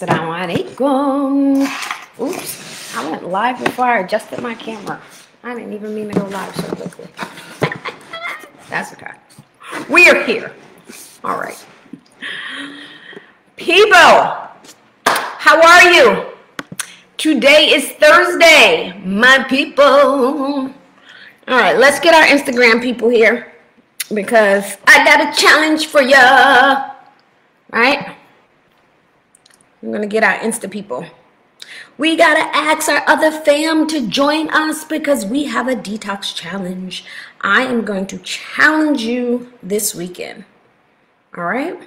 Assalamu alaikum. Oops, I went live before I adjusted my camera. I didn't even mean to go live so quickly. That's okay. We are here. All right. People, how are you? Today is Thursday, my people. All right, let's get our Instagram people here because I got a challenge for ya. Right? I'm gonna get our Insta people. We gotta ask our other fam to join us because we have a detox challenge. I am going to challenge you this weekend. All right?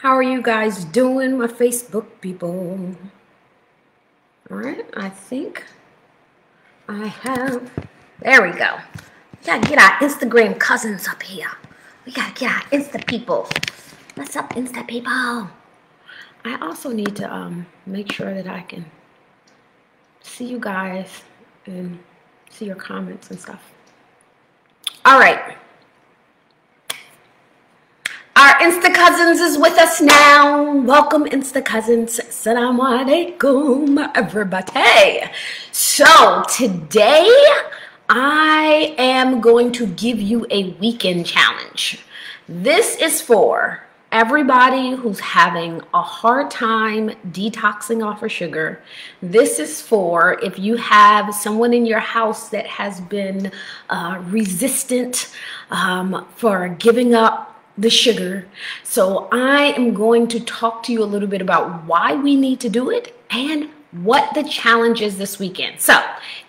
How are you guys doing, my Facebook people? All right, I think I have. There we go. We gotta get our Instagram cousins up here. We gotta get our Insta people. What's up, Insta people? I also need to um, make sure that I can see you guys and see your comments and stuff. All right. Our Insta Cousins is with us now. Welcome, Insta Cousins. Assalamu alaikum, everybody. So, today I am going to give you a weekend challenge. This is for everybody who's having a hard time detoxing off of sugar. This is for if you have someone in your house that has been uh, resistant um, for giving up the sugar. So I am going to talk to you a little bit about why we need to do it and what the challenge is this weekend. So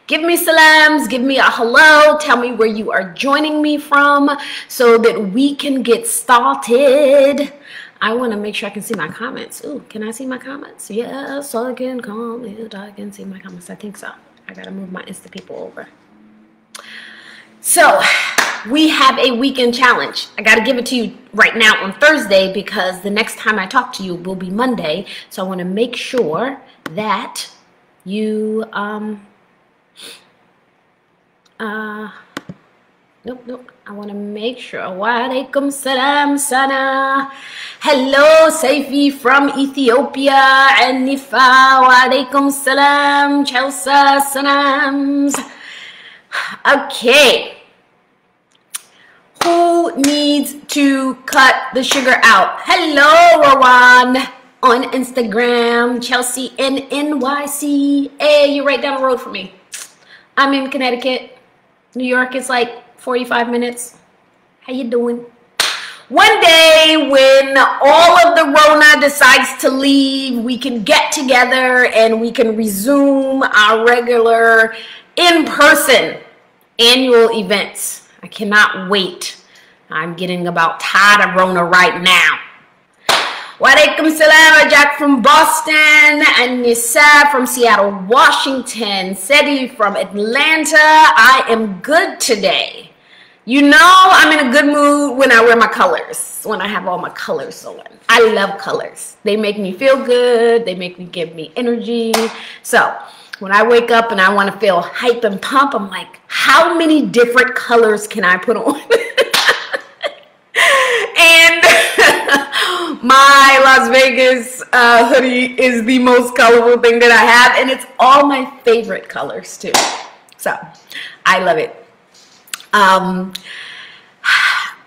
give me salams, give me a hello, tell me where you are joining me from so that we can get started. I want to make sure I can see my comments. Ooh, can I see my comments? Yes, I can comment. I can see my comments. I think so. I got to move my Insta people over. So, we have a weekend challenge. I got to give it to you right now on Thursday because the next time I talk to you will be Monday. So, I want to make sure that you um uh nope nope. I want to make sure. Walaikum salam sana. Hello saifi from ethiopia and nifa. Walaikum salam chelsea salams okay. Who needs to cut the sugar out? Hello rowan on instagram chelsea in nyc hey you're right down the road from me i'm in connecticut New York is like 45 minutes. How you doing? One day when all of the Rona decides to leave, we can get together and we can resume our regular in-person annual events. I cannot wait. I'm getting about tired of Rona right now. Walaikum salam, Jack from Boston, and Nisa from Seattle, Washington, Seti from Atlanta. I am good today. You know I'm in a good mood when I wear my colors, when I have all my colors on. I love colors. They make me feel good. They make me give me energy. So when I wake up and I want to feel hype and pump, I'm like, how many different colors can I put on? and my Las Vegas uh, hoodie is the most colorful thing that I have, and it's all my favorite colors too. So I love it. Um,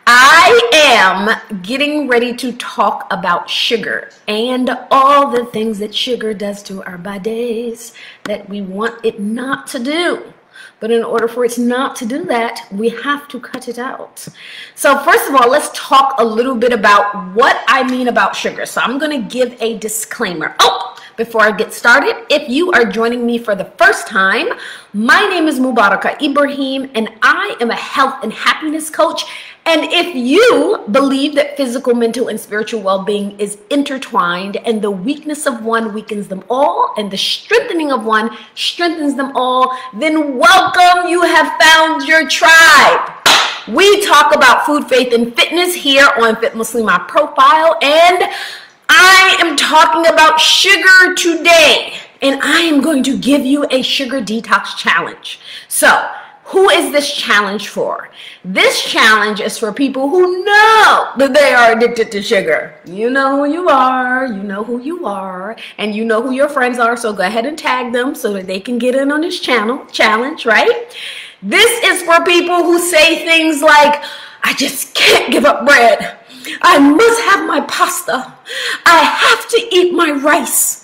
I am getting ready to talk about sugar and all the things that sugar does to our bodies that we want it not to do. But in order for it not to do that, we have to cut it out. So first of all, let's talk a little bit about what I mean about sugar. So I'm going to give a disclaimer. Oh, before I get started, if you are joining me for the first time, my name is Mubaraka Ibrahim and I am a health and happiness coach. And if you believe that physical, mental, and spiritual well being is intertwined and the weakness of one weakens them all and the strengthening of one strengthens them all, then welcome, you have found your tribe. We talk about food, faith, and fitness here on Fit Muslimah Profile, and I am talking about sugar today, and I am going to give you a sugar detox challenge. So, who is this challenge for? This challenge is for people who know that they are addicted to sugar. You know who you are, you know who you are, and you know who your friends are. So go ahead and tag them so that they can get in on this channel challenge, right? This is for people who say things like, I just can't give up bread. I must have my pasta. I have to eat my rice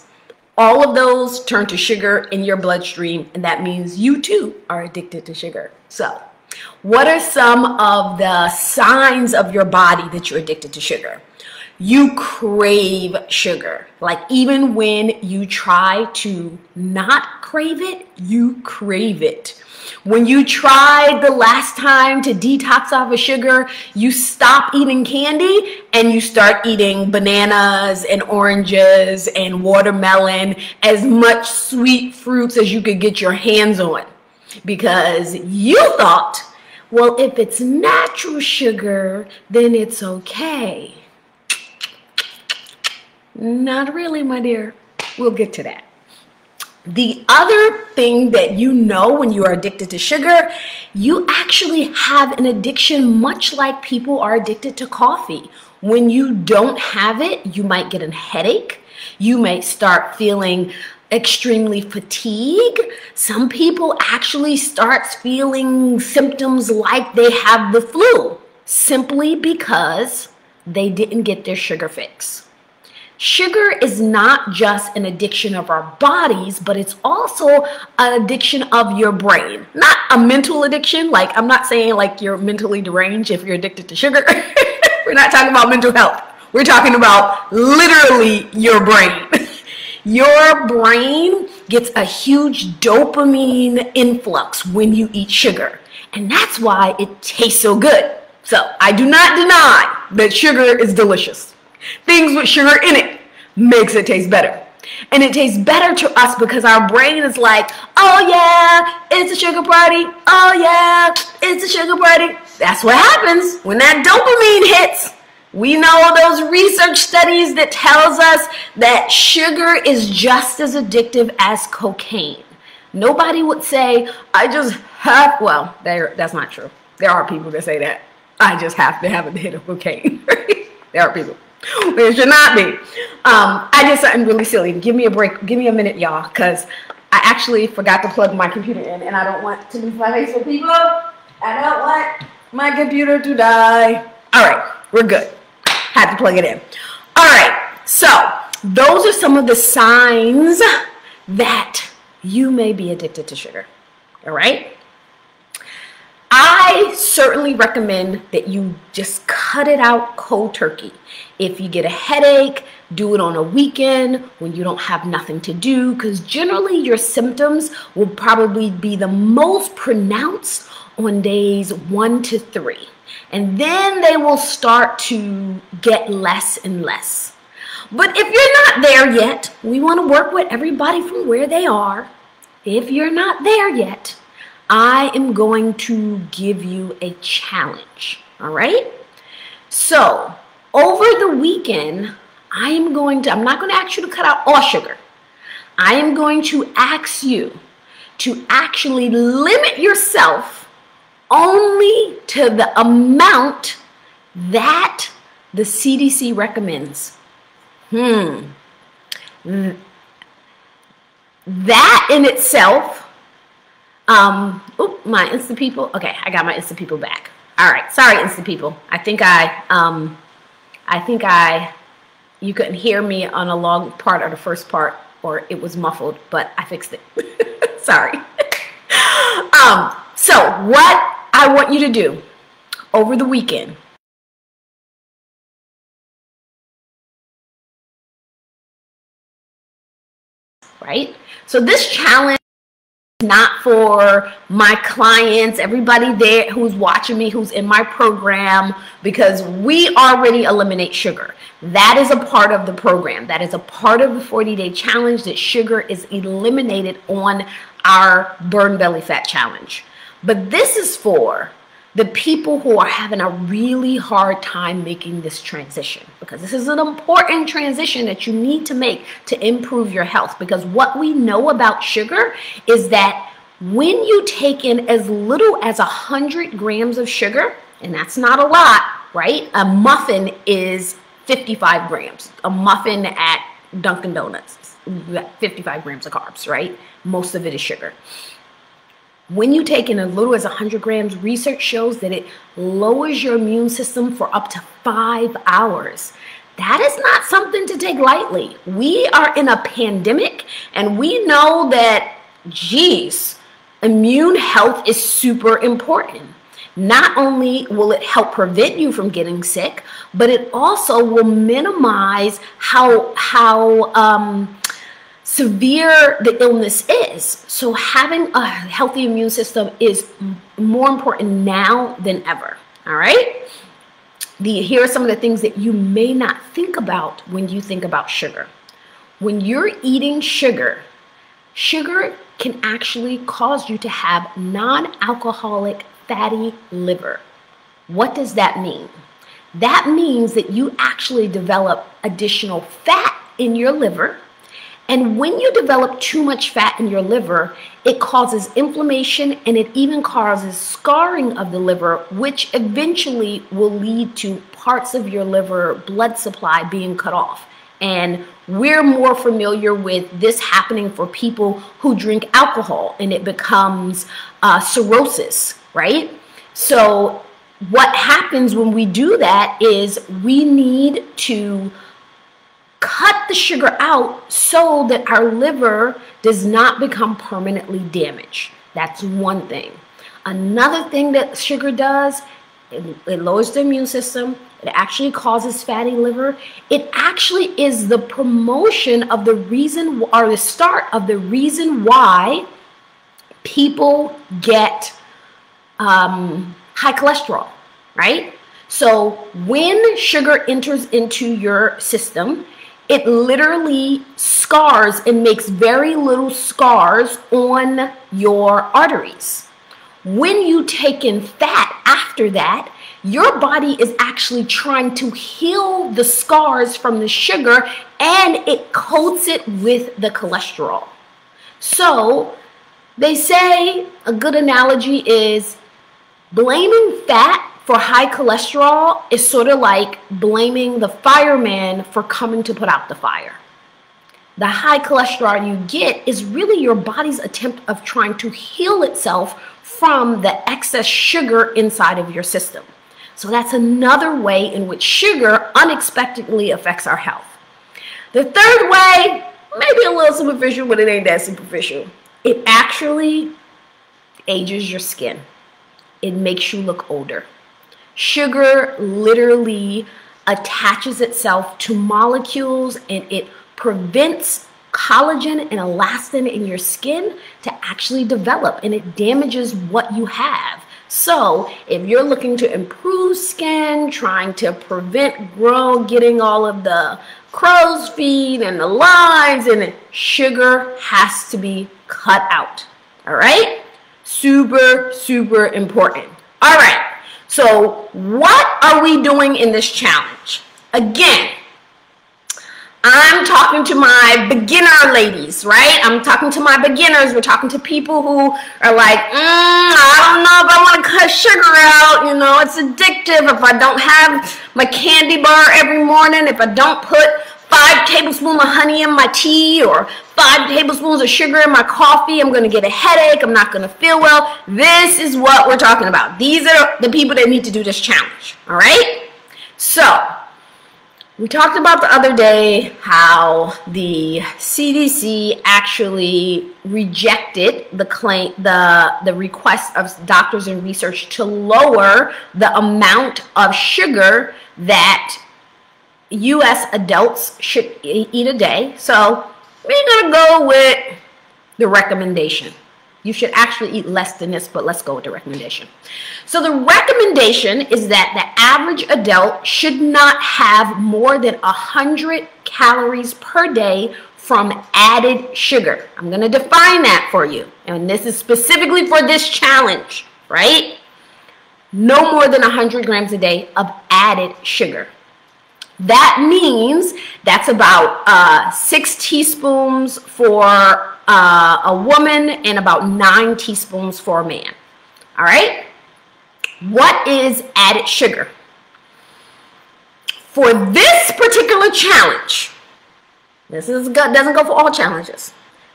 all of those turn to sugar in your bloodstream, and that means you too are addicted to sugar. So, what are some of the signs of your body that you're addicted to sugar? You crave sugar. Like, even when you try to not crave it, you crave it. When you tried the last time to detox off of sugar, you stop eating candy and you start eating bananas and oranges and watermelon, as much sweet fruits as you could get your hands on. Because you thought, well, if it's natural sugar, then it's okay. Not really, my dear. We'll get to that. The other thing that you know when you are addicted to sugar, you actually have an addiction much like people are addicted to coffee. When you don't have it, you might get a headache. You may start feeling extremely fatigued. Some people actually start feeling symptoms like they have the flu simply because they didn't get their sugar fix. Sugar is not just an addiction of our bodies, but it's also an addiction of your brain. Not a mental addiction. Like, I'm not saying like you're mentally deranged if you're addicted to sugar. We're not talking about mental health. We're talking about literally your brain. your brain gets a huge dopamine influx when you eat sugar. And that's why it tastes so good. So I do not deny that sugar is delicious. Things with sugar in it makes it taste better. And it tastes better to us because our brain is like, oh yeah, it's a sugar party. Oh yeah, it's a sugar party. That's what happens when that dopamine hits. We know those research studies that tells us that sugar is just as addictive as cocaine. Nobody would say, I just have, well, that's not true. There are people that say that. I just have to have a hit of cocaine. there are people. It should not be. Um, I did something really silly. Give me a break. Give me a minute, y'all, because I actually forgot to plug my computer in, and I don't want to lose my face with people. I don't want my computer to die. All right, we're good. Had to plug it in. All right, so those are some of the signs that you may be addicted to sugar. All right. I certainly recommend that you just cut it out cold turkey. If you get a headache, do it on a weekend when you don't have nothing to do, because generally your symptoms will probably be the most pronounced on days one to three. And then they will start to get less and less. But if you're not there yet, we want to work with everybody from where they are. If you're not there yet, I am going to give you a challenge. All right. So, over the weekend, I am going to, I'm not going to ask you to cut out all sugar. I am going to ask you to actually limit yourself only to the amount that the CDC recommends. Hmm. That in itself um, oop, my Insta people. Okay, I got my Insta people back. All right, sorry, Insta people. I think I, um, I think I, you couldn't hear me on a long part of the first part, or it was muffled, but I fixed it. sorry. um, so what I want you to do over the weekend right? So this challenge not for my clients, everybody there who's watching me, who's in my program, because we already eliminate sugar. That is a part of the program. That is a part of the 40 day challenge that sugar is eliminated on our burn belly fat challenge. But this is for the people who are having a really hard time making this transition because this is an important transition that you need to make to improve your health because what we know about sugar is that when you take in as little as 100 grams of sugar, and that's not a lot, right? A muffin is 55 grams. A muffin at Dunkin' Donuts, 55 grams of carbs, right? Most of it is sugar. When you take in as little as 100 grams, research shows that it lowers your immune system for up to five hours. That is not something to take lightly. We are in a pandemic and we know that, geez, immune health is super important. Not only will it help prevent you from getting sick, but it also will minimize how, how, um, severe the illness is. So having a healthy immune system is more important now than ever. All right. The, here are some of the things that you may not think about when you think about sugar. When you're eating sugar, sugar can actually cause you to have non alcoholic fatty liver. What does that mean? That means that you actually develop additional fat in your liver and when you develop too much fat in your liver, it causes inflammation and it even causes scarring of the liver, which eventually will lead to parts of your liver blood supply being cut off. And we're more familiar with this happening for people who drink alcohol and it becomes uh, cirrhosis, right? So, what happens when we do that is we need to cut the sugar out so that our liver does not become permanently damaged. That's one thing. Another thing that sugar does, it, it, lowers the immune system. It actually causes fatty liver. It actually is the promotion of the reason or the start of the reason why people get um, high cholesterol, right? So when sugar enters into your system, it literally scars and makes very little scars on your arteries. When you take in fat after that, your body is actually trying to heal the scars from the sugar and it coats it with the cholesterol. So they say a good analogy is blaming fat for high cholesterol is sort of like blaming the fireman for coming to put out the fire. The high cholesterol you get is really your body's attempt of trying to heal itself from the excess sugar inside of your system. So that's another way in which sugar unexpectedly affects our health. The third way, maybe a little superficial, but it ain't that superficial. It actually ages your skin. It makes you look older. Sugar literally attaches itself to molecules and it prevents collagen and elastin in your skin to actually develop and it damages what you have. So, if you're looking to improve skin, trying to prevent grow getting all of the crow's feet and the lines and sugar has to be cut out. All right? Super super important. All right. So what are we doing in this challenge? Again, I'm talking to my beginner ladies, right? I'm talking to my beginners. We're talking to people who are like, mm, I don't know if I want to cut sugar out. You know, it's addictive. If I don't have my candy bar every morning, if I don't put five tablespoons of honey in my tea or five tablespoons of sugar in my coffee. I'm going to get a headache. I'm not going to feel well. This is what we're talking about. These are the people that need to do this challenge. All right? So, we talked about the other day how the CDC actually rejected the claim the the request of doctors and research to lower the amount of sugar that US adults should eat a day. So we're going to go with the recommendation. You should actually eat less than this, but let's go with the recommendation. So the recommendation is that the average adult should not have more than 100 calories per day from added sugar. I'm going to define that for you. And this is specifically for this challenge, right? No more than 100 grams a day of added sugar. That means that's about uh, six teaspoons for uh, a woman and about nine teaspoons for a man. All right. What is added sugar? For this particular challenge, this is doesn't go for all challenges.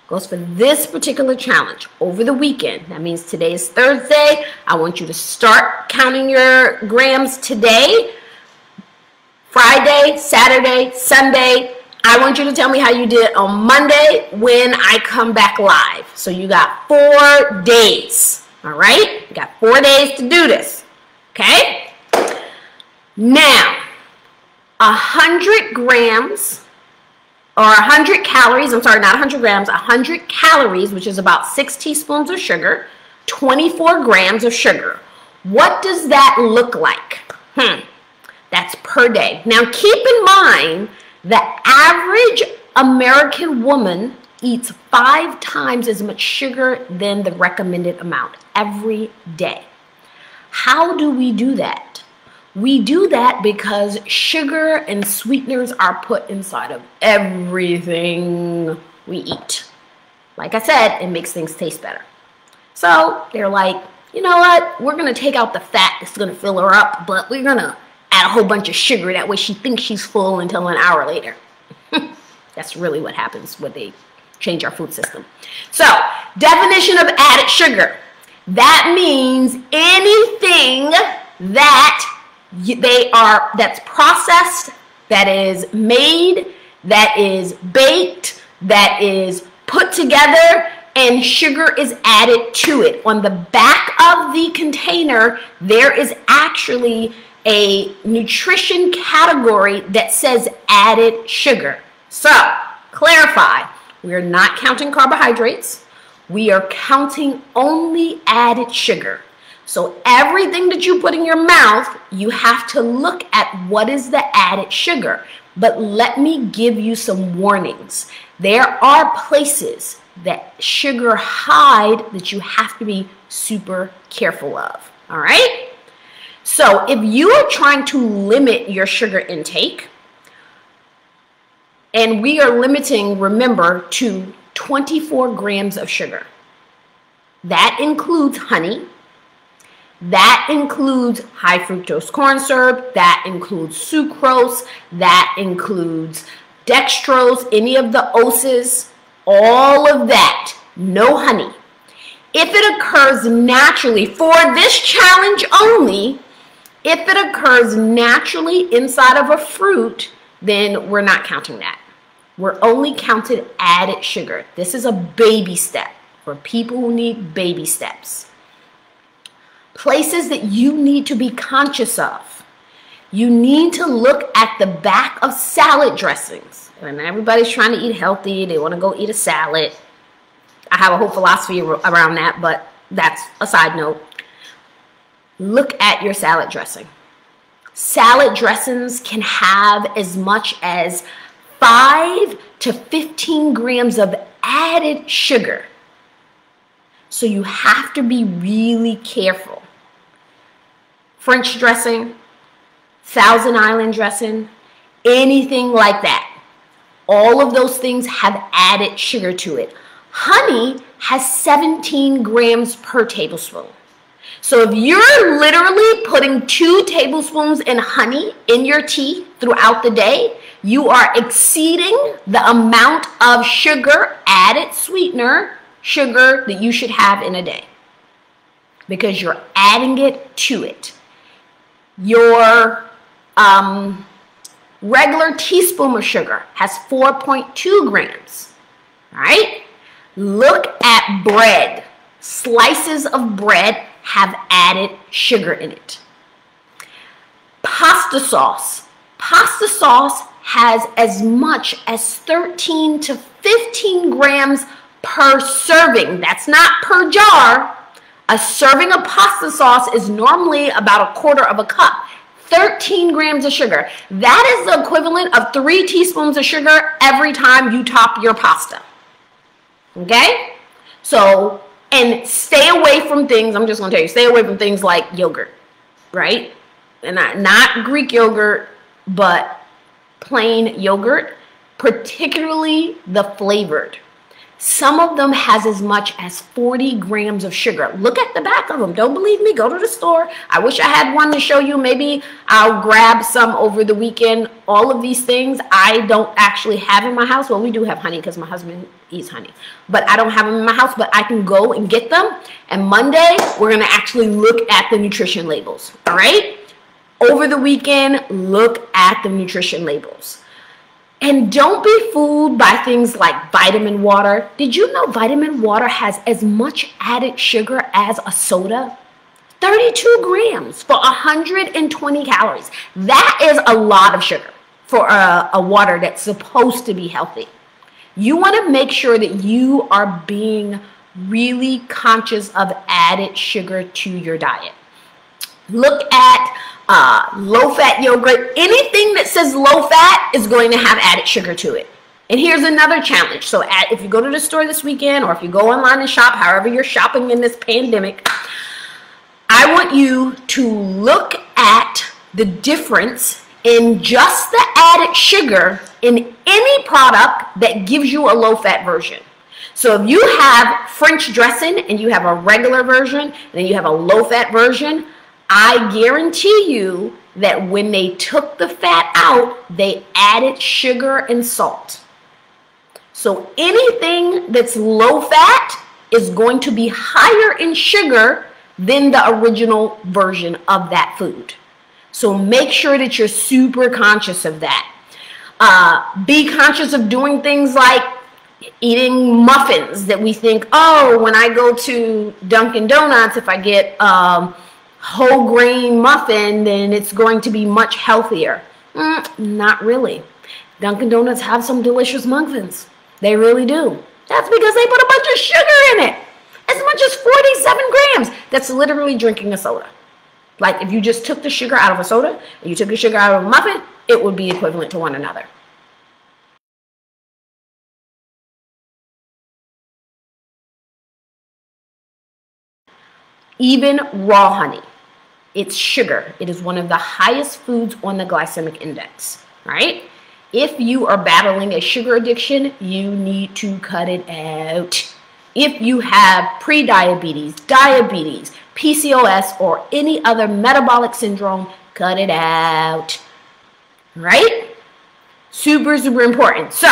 Goes for this particular challenge over the weekend. That means today is Thursday. I want you to start counting your grams today. Friday, Saturday, Sunday. I want you to tell me how you did on Monday when I come back live. So you got four days. All right? You got four days to do this. Okay? Now, a hundred grams or 100 calories, I'm sorry, not 100 grams, 100 calories, which is about six teaspoons of sugar, 24 grams of sugar. What does that look like? Hmm, that's per day. Now keep in mind the average American woman eats five times as much sugar than the recommended amount every day. How do we do that? We do that because sugar and sweeteners are put inside of everything we eat. Like I said, it makes things taste better. So they're like, you know what? We're going to take out the fat that's going to fill her up, but we're going to add a whole bunch of sugar. That way she thinks she's full until an hour later. that's really what happens when they change our food system. So, definition of added sugar. That means anything that they are that's processed, that is made, that is baked, that is put together and sugar is added to it. On the back of the container, there is actually a nutrition category that says added sugar. So, clarify, we are not counting carbohydrates. We are counting only added sugar. So everything that you put in your mouth, you have to look at what is the added sugar. But let me give you some warnings. There are places that sugar hide that you have to be super careful of. All right? So if you are trying to limit your sugar intake, and we are limiting, remember, to 24 grams of sugar. That includes honey, that includes high fructose corn syrup, that includes sucrose, that includes dextrose, any of the oses, all of that. No honey. If it occurs naturally for this challenge only, if it occurs naturally inside of a fruit, then we're not counting that. We're only counted added sugar. This is a baby step for people who need baby steps places that you need to be conscious of. You need to look at the back of salad dressings. And everybody's trying to eat healthy, they want to go eat a salad. I have a whole philosophy around that, but that's a side note. Look at your salad dressing. Salad dressings can have as much as 5 to 15 grams of added sugar. So you have to be really careful. French dressing, Thousand Island dressing, anything like that. All of those things have added sugar to it. Honey has 17 grams per tablespoon. So if you're literally putting two tablespoons in honey in your tea throughout the day, you are exceeding the amount of sugar, added sweetener, sugar that you should have in a day because you're adding it to it your um, regular teaspoon of sugar has 4.2 grams. Right? Look at bread. Slices of bread have added sugar in it. Pasta sauce. Pasta sauce has as much as 13 to 15 grams per serving. That's not per jar. A serving of pasta sauce is normally about a quarter of a cup. 13 grams of sugar. That is the equivalent of three teaspoons of sugar every time you top your pasta. Okay? So, and stay away from things, I'm just gonna tell you, stay away from things like yogurt, right? And not, not Greek yogurt, but plain yogurt, particularly the flavored. Some of them has as much as 40 grams of sugar. Look at the back of them. Don't believe me? Go to the store. I wish I had one to show you. Maybe I'll grab some over the weekend. All of these things I don't actually have in my house. Well, we do have honey because my husband eats honey. But I don't have them in my house, but I can go and get them. And Monday, we're going to actually look at the nutrition labels. All right? Over the weekend, look at the nutrition labels. And don't be fooled by things like vitamin water. Did you know vitamin water has as much added sugar as a soda? 32 grams for 120 calories. That is a lot of sugar for a, a water that's supposed to be healthy. You want to make sure that you are being really conscious of added sugar to your diet. Look at uh, low fat yogurt. Anything that says low fat is going to have added sugar to it. And here's another challenge. So at, if you go to the store this weekend or if you go online and shop, however you're shopping in this pandemic, I want you to look at the difference in just the added sugar in any product that gives you a low fat version. So if you have French dressing and you have a regular version and then you have a low fat version, I guarantee you that when they took the fat out, they added sugar and salt. So anything that's low fat is going to be higher in sugar than the original version of that food. So make sure that you're super conscious of that. Uh, be conscious of doing things like eating muffins that we think, oh, when I go to Dunkin' Donuts, if I get um, whole grain muffin, then it's going to be much healthier. Mm, not really. Dunkin' Donuts have some delicious muffins. They really do. That's because they put a bunch of sugar in it. As much as 47 grams. That's literally drinking a soda. Like if you just took the sugar out of a soda and you took the sugar out of a muffin, it would be equivalent to one another. Even raw honey it's sugar. It is one of the highest foods on the glycemic index, right? If you are battling a sugar addiction, you need to cut it out. If you have prediabetes, diabetes, PCOS, or any other metabolic syndrome, cut it out, right? Super, super important. So,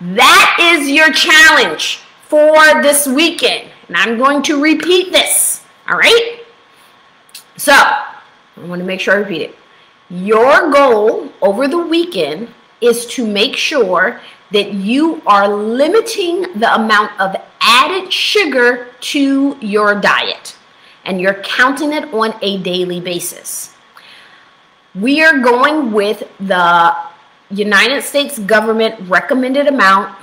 that is your challenge for this weekend. And I'm going to repeat this, all right? So, I want to make sure I repeat it. Your goal over the weekend is to make sure that you are limiting the amount of added sugar to your diet and you're counting it on a daily basis. We are going with the United States government recommended amount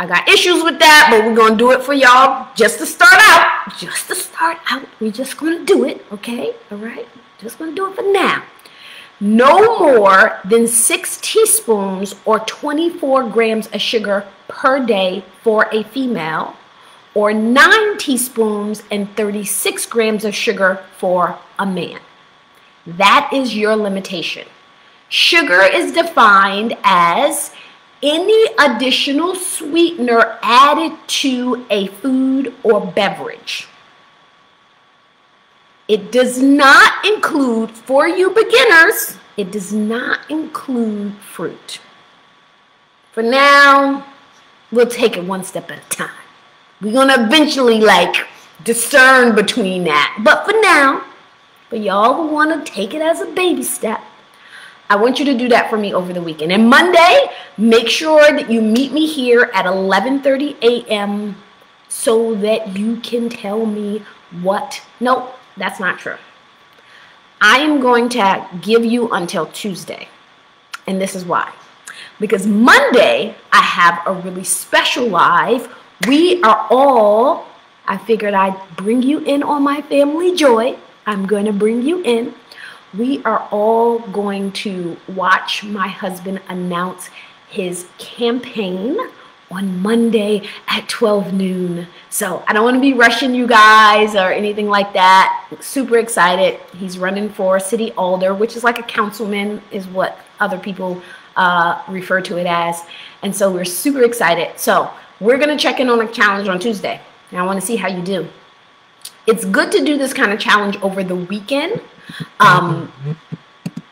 I got issues with that, but we're to do it for y'all just to start out. Just to start out. We're just to do it, okay? All right? Just to do it for now. No more than six teaspoons or 24 grams of sugar per day for a female, or nine teaspoons and 36 grams of sugar for a man. That is your limitation. Sugar is defined as any additional sweetener added to a food or beverage. It does not include, for you beginners, it does not include fruit. For now, we'll take it one step at a time. We're going to eventually like discern between that. But for now, for y'all who want to take it as a baby step, I want you to do that for me over the weekend. And Monday, make sure that you meet me here at 11:30 a.m. so that you can tell me what. No, that's not true. I am going to give you until Tuesday. And this is why. Because Monday, I have a really special live. We are all, I figured I'd bring you in on my family joy. I'm going to bring you in we are all going to watch my husband announce his campaign on Monday at 12 noon. So I don't want to be rushing you guys or anything like that. Super excited. He's running for city alder, which is like a councilman, is what other people uh, refer to it as. And so we're super excited. So we're going to check in on a challenge on Tuesday. And I want to see how you do. It's good to do this kind of challenge over the weekend um,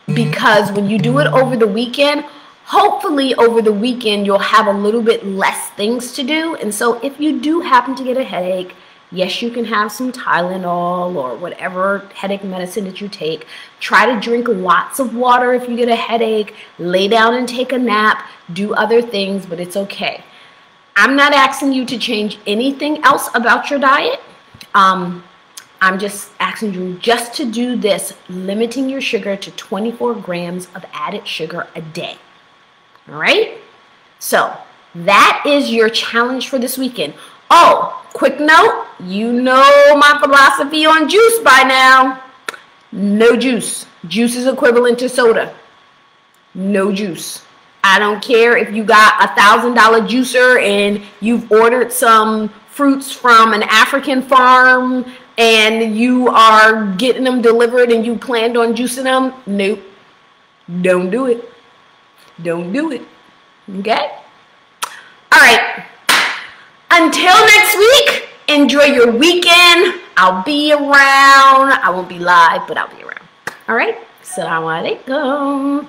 because when you do it over the weekend, hopefully over the weekend you'll have a little bit less things to do. And so if you do happen to get a headache, Yes, you can have some Tylenol or whatever headache medicine that you take. Try to drink lots of water if you get a headache. Lay down and take a nap. Do other things, but it's okay. I'm not asking you to change anything else about your diet. Um, I'm just asking you just to do this, limiting your sugar to 24 grams of added sugar a day. All right? So that is your challenge for this weekend. Oh, quick note, you know my philosophy on juice by now. No juice. Juice is equivalent to soda. No juice. I don't care if you got a thousand dollar juicer and you've ordered some fruits from an African farm and you are getting them delivered and you planned on juicing them. Nope. Don't do it. Don't do it. Okay? All right. Until next week, enjoy your weekend. I'll be around. I won't be live, but I'll be around. All right. Assalamu alaikum.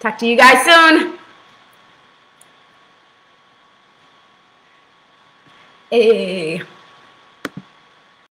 Talk to you guys soon. Hey.